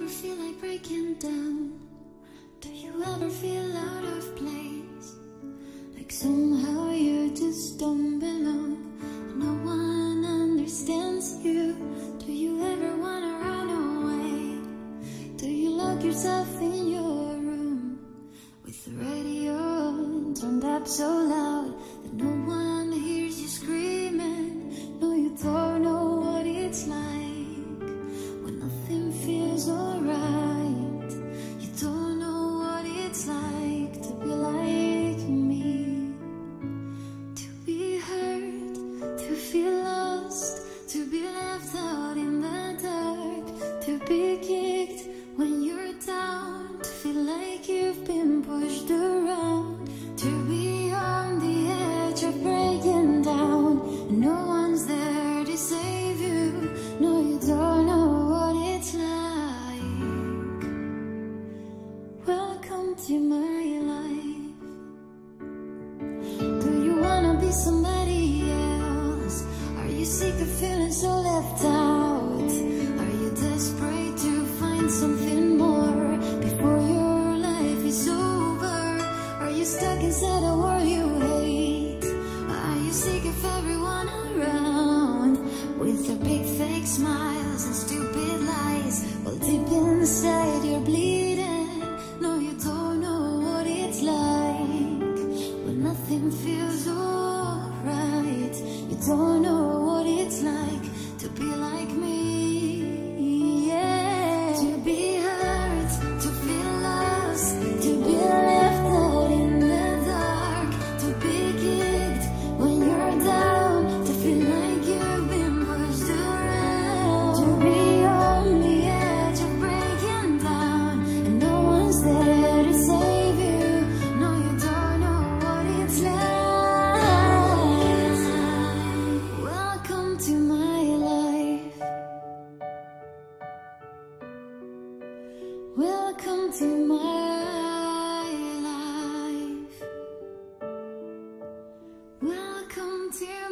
ever feel like breaking down? Do you ever feel out of place? Like somehow you just don't belong. No one understands you. Do you ever wanna run away? Do you lock yourself in your room with the radio turned up so loud be kicked when you're down, to feel like you've been pushed around, to be on the edge of breaking down, and no one's there to save you. No, you don't know what it's like. Welcome to my life. Do you wanna be somebody else? Are you sick of feeling so left out? Stuck inside a world you hate? Are you sick of everyone around with their big fake smiles and stupid lies? Well, deep inside you're bleeding. No, you don't know what it's like when nothing feels alright. You don't know Welcome to my life. Welcome to